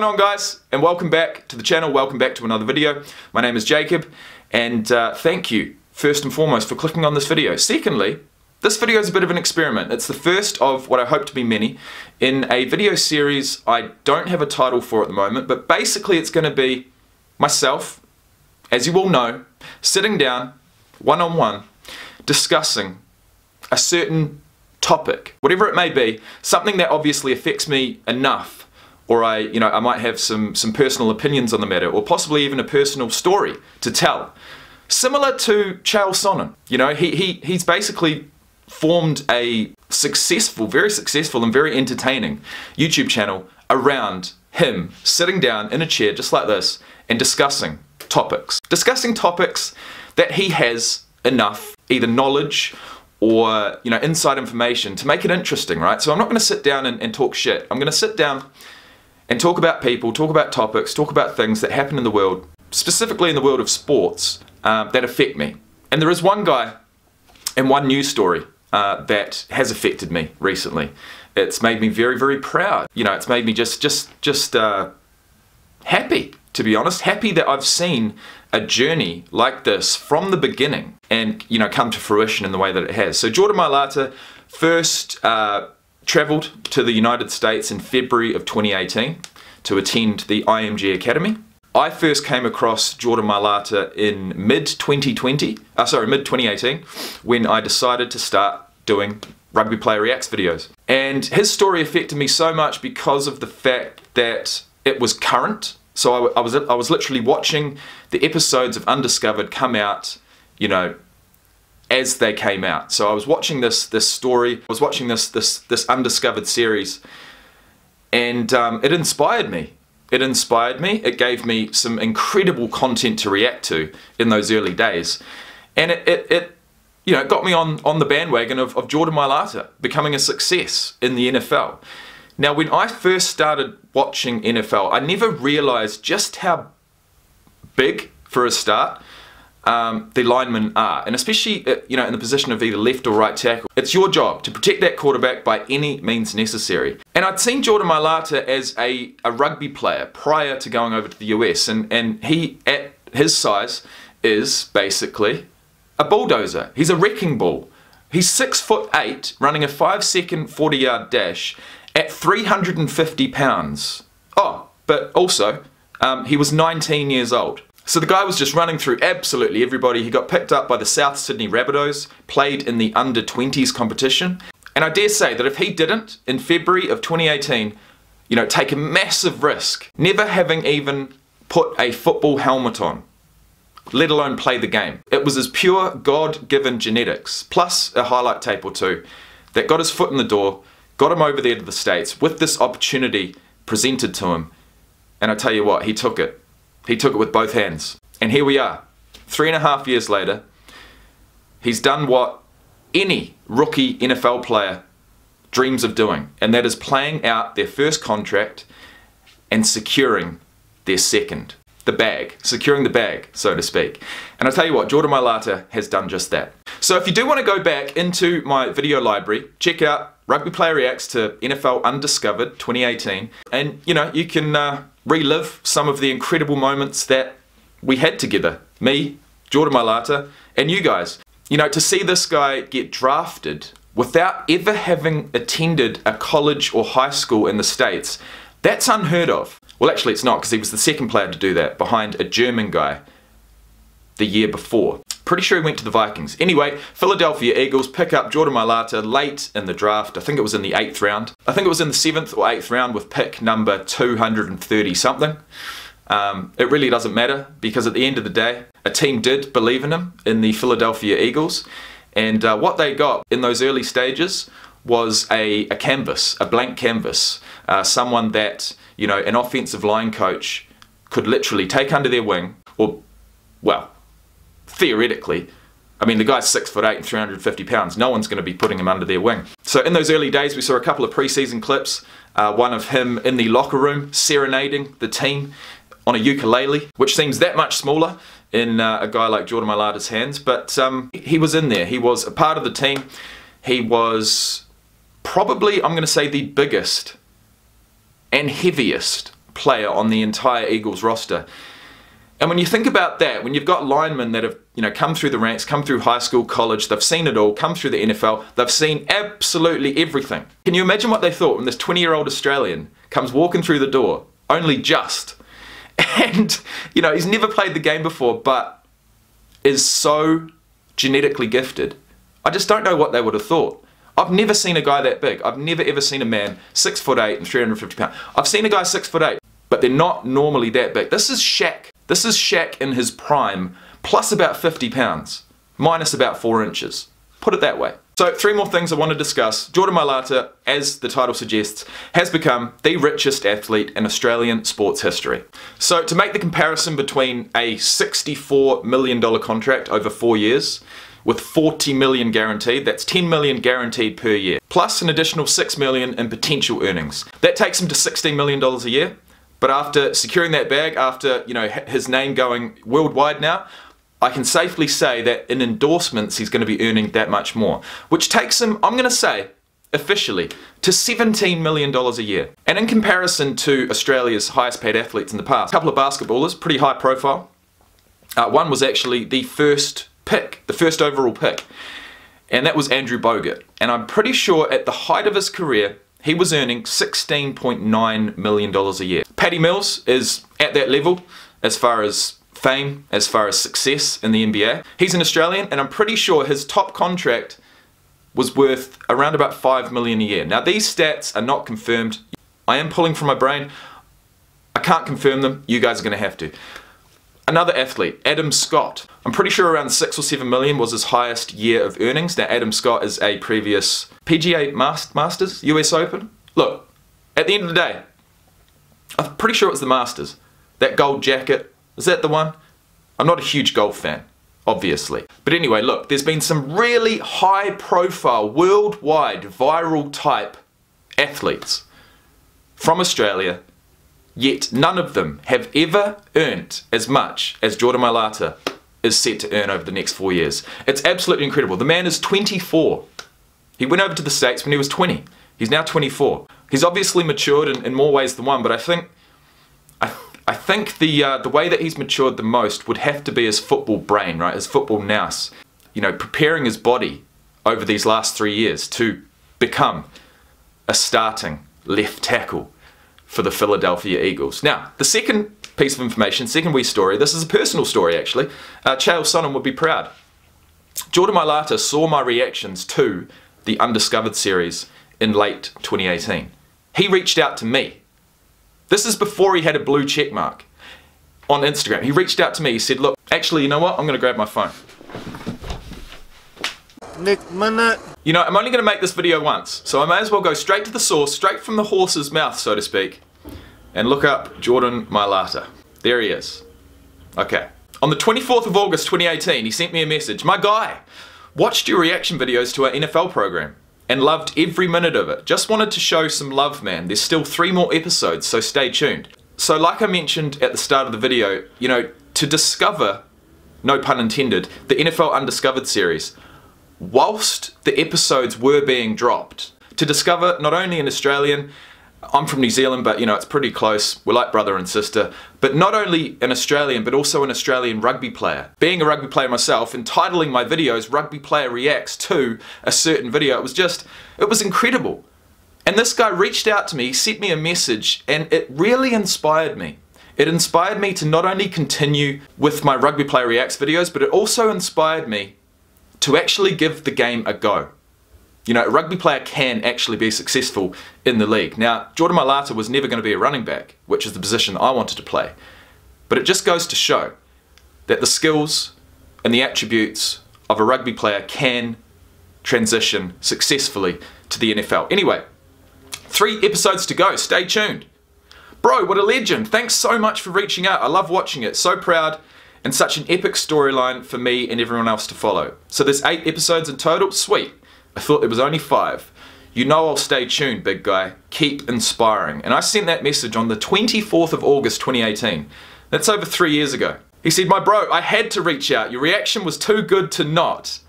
going on guys? And welcome back to the channel, welcome back to another video. My name is Jacob and uh, thank you first and foremost for clicking on this video. Secondly, this video is a bit of an experiment. It's the first of what I hope to be many in a video series I don't have a title for at the moment, but basically it's going to be myself, as you all know, sitting down one-on-one -on -one, discussing a certain topic, whatever it may be, something that obviously affects me enough or I, you know, I might have some, some personal opinions on the matter, or possibly even a personal story to tell. Similar to Chael Sonnen, you know, he, he, he's basically formed a successful, very successful and very entertaining YouTube channel around him sitting down in a chair just like this and discussing topics. Discussing topics that he has enough either knowledge or you know inside information to make it interesting, right? So I'm not going to sit down and, and talk shit. I'm going to sit down and talk about people, talk about topics, talk about things that happen in the world, specifically in the world of sports, um, that affect me. And there is one guy and one news story uh, that has affected me recently. It's made me very, very proud. You know, it's made me just, just, just uh, happy, to be honest. Happy that I've seen a journey like this from the beginning and, you know, come to fruition in the way that it has. So Jordan Mailata first uh, travelled to the United States in February of 2018 to attend the IMG Academy. I first came across Jordan Mailata in mid 2020, uh, sorry, mid 2018, when I decided to start doing Rugby Player Reacts videos. And his story affected me so much because of the fact that it was current. So I, I was I was literally watching the episodes of Undiscovered come out, you know, as they came out. So I was watching this this story, I was watching this this this undiscovered series, and um, it inspired me. It inspired me. It gave me some incredible content to react to in those early days, and it it, it you know it got me on on the bandwagon of, of Jordan Mailata becoming a success in the NFL. Now, when I first started watching NFL, I never realized just how big, for a start, um, the linemen are, and especially uh, you know in the position of either left or right tackle. It's your job to protect that quarterback by any means necessary. And I'd seen Jordan Mailata as a, a rugby player prior to going over to the US, and, and he, at his size, is basically a bulldozer. He's a wrecking ball. He's six foot eight, running a five second 40 yard dash at 350 pounds. Oh, but also, um, he was 19 years old. So the guy was just running through absolutely everybody. He got picked up by the South Sydney Rabbitohs, played in the under 20s competition. And I dare say that if he didn't, in February of 2018, you know, take a massive risk, never having even put a football helmet on, let alone play the game. It was his pure God-given genetics, plus a highlight tape or two, that got his foot in the door, got him over there to the States with this opportunity presented to him. And I tell you what, he took it. He took it with both hands. And here we are, three and a half years later. He's done what any rookie NFL player dreams of doing, and that is playing out their first contract and securing their second. The bag, securing the bag, so to speak. And I tell you what, Jordan Mailata has done just that. So if you do want to go back into my video library, check out Rugby Player Reacts to NFL Undiscovered 2018, and you know, you can uh, relive some of the incredible moments that we had together. Me, Jordan Mailata, and you guys. You know, to see this guy get drafted without ever having attended a college or high school in the States, that's unheard of. Well, actually, it's not because he was the second player to do that behind a German guy the year before. Pretty sure he went to the Vikings. Anyway, Philadelphia Eagles pick up Jordan Mailata late in the draft. I think it was in the 8th round. I think it was in the 7th or 8th round with pick number 230 something. Um, it really doesn't matter because at the end of the day, a team did believe in him in the Philadelphia Eagles. And uh, what they got in those early stages was a, a canvas, a blank canvas. Uh, someone that, you know, an offensive line coach could literally take under their wing, or, well, theoretically, I mean, the guy's six foot eight and 350 pounds. No one's going to be putting him under their wing. So in those early days, we saw a couple of preseason clips. Uh, one of him in the locker room serenading the team on a ukulele, which seems that much smaller in uh, a guy like Jordan Mailata's hands. But um, he was in there. He was a part of the team. He was probably, I'm going to say, the biggest and heaviest player on the entire Eagles roster. And when you think about that, when you've got linemen that have, you know, come through the ranks, come through high school, college, they've seen it all, come through the NFL, they've seen absolutely everything. Can you imagine what they thought when this 20-year-old Australian comes walking through the door, only just, and, you know, he's never played the game before, but is so genetically gifted. I just don't know what they would have thought. I've never seen a guy that big. I've never ever seen a man six foot eight and 350 pounds. I've seen a guy six foot eight, but they're not normally that big. This is Shaq this is Shaq in his prime, plus about 50 pounds, minus about 4 inches. Put it that way. So three more things I want to discuss. Jordan Mailata, as the title suggests, has become the richest athlete in Australian sports history. So to make the comparison between a $64 million contract over four years with 40 million guaranteed, that's 10 million guaranteed per year, plus an additional 6 million in potential earnings. That takes him to $16 million a year. But after securing that bag, after you know his name going worldwide now, I can safely say that in endorsements he's going to be earning that much more, which takes him, I'm going to say, officially, to $17 million a year. And in comparison to Australia's highest paid athletes in the past, a couple of basketballers, pretty high profile. Uh, one was actually the first pick, the first overall pick, and that was Andrew Bogut. And I'm pretty sure at the height of his career, he was earning $16.9 million a year. Patty Mills is at that level as far as fame, as far as success in the NBA. He's an Australian and I'm pretty sure his top contract was worth around about 5 million a year. Now these stats are not confirmed. I am pulling from my brain. I can't confirm them. You guys are going to have to. Another athlete, Adam Scott. I'm pretty sure around 6 or 7 million was his highest year of earnings. Now Adam Scott is a previous PGA Masters, US Open. Look, at the end of the day, I'm pretty sure it's the Masters. That gold jacket, is that the one? I'm not a huge golf fan, obviously. But anyway, look, there's been some really high profile, worldwide, viral type athletes from Australia, yet none of them have ever earned as much as Jordan Mailata is set to earn over the next four years. It's absolutely incredible. The man is 24. He went over to the States when he was 20. He's now 24. He's obviously matured in, in more ways than one, but I think I, I think the uh, the way that he's matured the most would have to be his football brain, right? His football nous. You know, preparing his body over these last three years to become a starting left tackle for the Philadelphia Eagles. Now, the second piece of information, second wee story, this is a personal story actually. Uh, Chael Sonnen would be proud. Jordan Mailata saw my reactions to the Undiscovered series in late 2018. He reached out to me. This is before he had a blue check mark on Instagram. He reached out to me. He said, look, actually, you know what? I'm going to grab my phone. Nick minute. You know, I'm only going to make this video once, so I may as well go straight to the source, straight from the horse's mouth, so to speak, and look up Jordan Mailata. There he is. Okay. On the 24th of August 2018, he sent me a message. My guy, Watched your reaction videos to our NFL program and loved every minute of it. Just wanted to show some love, man. There's still three more episodes, so stay tuned. So like I mentioned at the start of the video, you know, to discover, no pun intended, the NFL Undiscovered series, whilst the episodes were being dropped, to discover not only an Australian I'm from New Zealand, but you know, it's pretty close. We're like brother and sister. But not only an Australian, but also an Australian rugby player. Being a rugby player myself, entitling my videos Rugby Player Reacts to a certain video, it was just, it was incredible. And this guy reached out to me, he sent me a message, and it really inspired me. It inspired me to not only continue with my Rugby Player Reacts videos, but it also inspired me to actually give the game a go. You know, a rugby player can actually be successful in the league. Now, Jordan Mailata was never going to be a running back, which is the position I wanted to play. But it just goes to show that the skills and the attributes of a rugby player can transition successfully to the NFL. Anyway, three episodes to go. Stay tuned. Bro, what a legend. Thanks so much for reaching out. I love watching it. So proud and such an epic storyline for me and everyone else to follow. So there's eight episodes in total. Sweet. I thought there was only five. You know I'll stay tuned, big guy. Keep inspiring. And I sent that message on the 24th of August 2018. That's over three years ago. He said, My bro, I had to reach out. Your reaction was too good to not.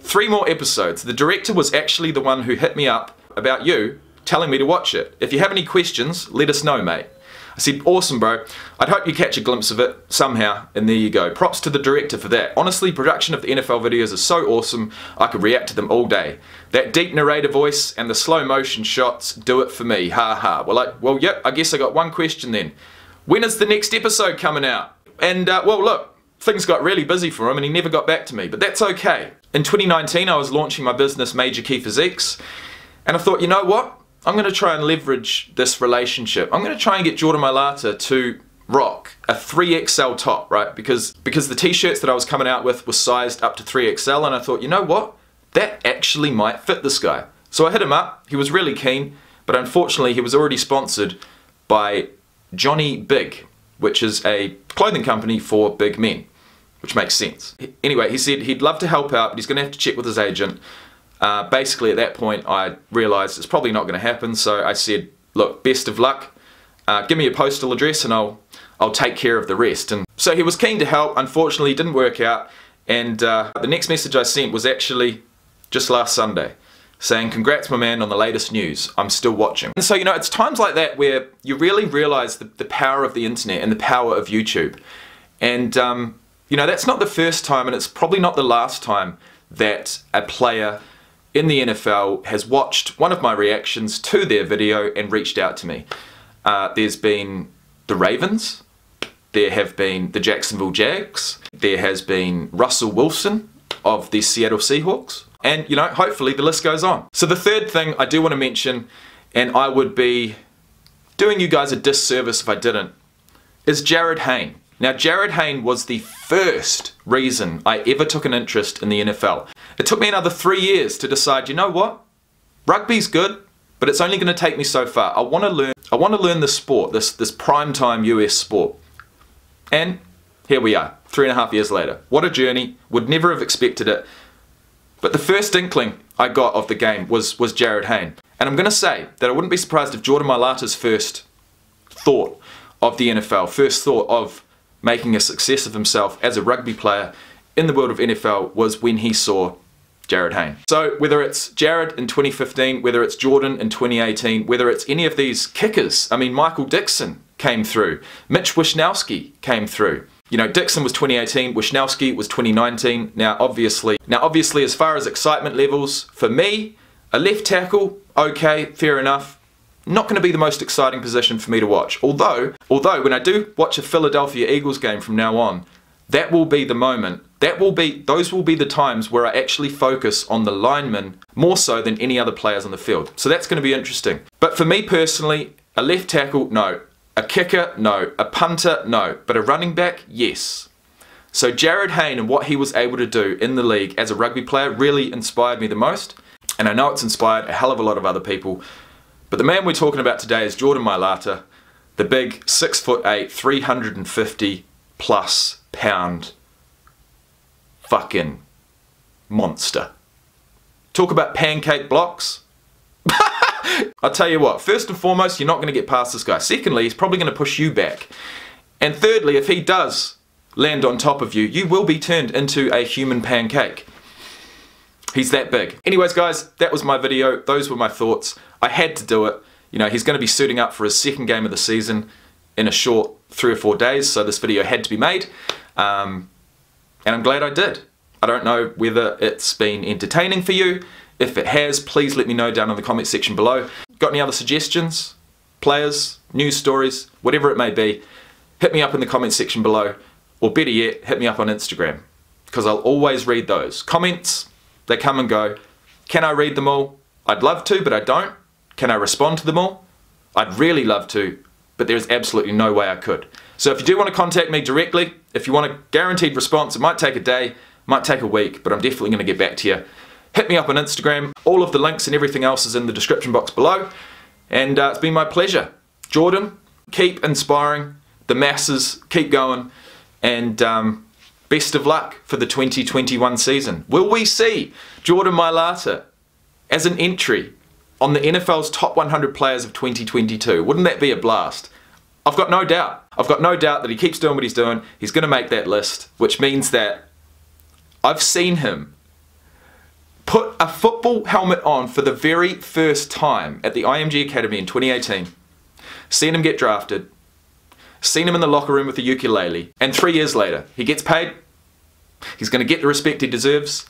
Three more episodes. The director was actually the one who hit me up about you, telling me to watch it. If you have any questions, let us know, mate. I said, awesome, bro. I'd hope you catch a glimpse of it somehow, and there you go. Props to the director for that. Honestly, production of the NFL videos is so awesome, I could react to them all day. That deep narrator voice and the slow motion shots do it for me, ha ha. Well, I, well, yep, I guess I got one question then. When is the next episode coming out? And, uh, well, look, things got really busy for him and he never got back to me, but that's okay. In 2019, I was launching my business, Major Key Physiques, and I thought, you know what? I'm going to try and leverage this relationship. I'm going to try and get Jordan Mailata to rock a 3XL top, right? Because because the t-shirts that I was coming out with were sized up to 3XL and I thought, you know what? That actually might fit this guy. So I hit him up. He was really keen, but unfortunately he was already sponsored by Johnny Bigg, which is a clothing company for big men, which makes sense. Anyway, he said he'd love to help out, but he's going to have to check with his agent. Uh, basically, at that point, I realised it's probably not going to happen, so I said, look, best of luck. Uh, give me your postal address and I'll, I'll take care of the rest. And so he was keen to help. Unfortunately, didn't work out. And uh, the next message I sent was actually just last Sunday saying, congrats my man on the latest news, I'm still watching. And so, you know, it's times like that where you really realise the, the power of the internet and the power of YouTube. And, um, you know, that's not the first time and it's probably not the last time that a player in the NFL has watched one of my reactions to their video and reached out to me. Uh, there's been the Ravens, there have been the Jacksonville Jags, there has been Russell Wilson of the Seattle Seahawks, and you know, hopefully the list goes on. So the third thing I do want to mention, and I would be doing you guys a disservice if I didn't, is Jarryd Hayne. Now, Jarryd Hayne was the first reason I ever took an interest in the NFL. It took me another three years to decide, you know what? Rugby's good, but it's only going to take me so far. I want to learn. I want to learn the sport, this this primetime US sport. And here we are, three and a half years later. What a journey! Would never have expected it. But the first inkling I got of the game was was Jarryd Hayne, and I'm going to say that I wouldn't be surprised if Jordan Mailata's first thought of the NFL, first thought of making a success of himself as a rugby player in the world of NFL was when he saw Jarryd Hayne. So whether it's Jarryd in 2015, whether it's Jordan in 2018, whether it's any of these kickers, I mean Michael Dickson came through, Mitch Wishnowsky came through. You know, Dixon was 2018, Wishnowsky was 2019. Now obviously, now obviously as far as excitement levels, for me, a left tackle, okay, fair enough not going to be the most exciting position for me to watch. Although, although when I do watch a Philadelphia Eagles game from now on, that will be the moment. That will be those will be the times where I actually focus on the linemen more so than any other players on the field. So that's going to be interesting. But for me personally, a left tackle, no. A kicker, no. A punter, no. But a running back, yes. So Jarryd Hayne and what he was able to do in the league as a rugby player really inspired me the most. And I know it's inspired a hell of a lot of other people but the man we're talking about today is Jordan Mailata, the big six foot eight, 350 plus pound fucking monster. Talk about pancake blocks. I'll tell you what, first and foremost, you're not going to get past this guy. Secondly, he's probably going to push you back. And thirdly, if he does land on top of you, you will be turned into a human pancake. He's that big. Anyways, guys, that was my video. Those were my thoughts. I had to do it. You know, he's going to be suiting up for his second game of the season in a short three or four days, so this video had to be made. Um, and I'm glad I did. I don't know whether it's been entertaining for you. If it has, please let me know down in the comment section below. Got any other suggestions? Players, news stories, whatever it may be, hit me up in the comment section below. Or better yet, hit me up on Instagram. Because I'll always read those. Comments, they come and go. Can I read them all? I'd love to, but I don't. Can I respond to them all? I'd really love to, but there's absolutely no way I could. So if you do want to contact me directly, if you want a guaranteed response, it might take a day, might take a week, but I'm definitely going to get back to you. Hit me up on Instagram. All of the links and everything else is in the description box below. And uh, it's been my pleasure. Jordan, keep inspiring the masses, keep going, and um, best of luck for the 2021 season. Will we see Jordan Mailata as an entry on the NFL's top 100 players of 2022. Wouldn't that be a blast? I've got no doubt. I've got no doubt that he keeps doing what he's doing. He's going to make that list, which means that I've seen him put a football helmet on for the very first time at the IMG Academy in 2018. Seen him get drafted, seen him in the locker room with the ukulele, and three years later, he gets paid, he's going to get the respect he deserves,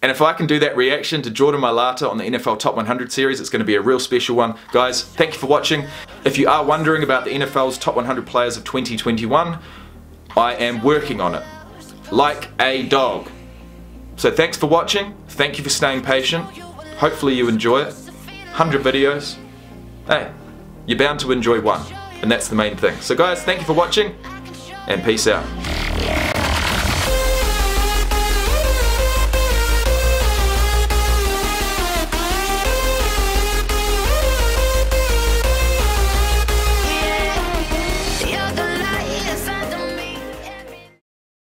and if I can do that reaction to Jordan Mailata on the NFL Top 100 series, it's going to be a real special one. Guys, thank you for watching. If you are wondering about the NFL's Top 100 players of 2021, I am working on it. Like a dog. So thanks for watching. Thank you for staying patient. Hopefully you enjoy it. 100 videos. Hey, you're bound to enjoy one. And that's the main thing. So guys, thank you for watching and peace out.